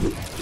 you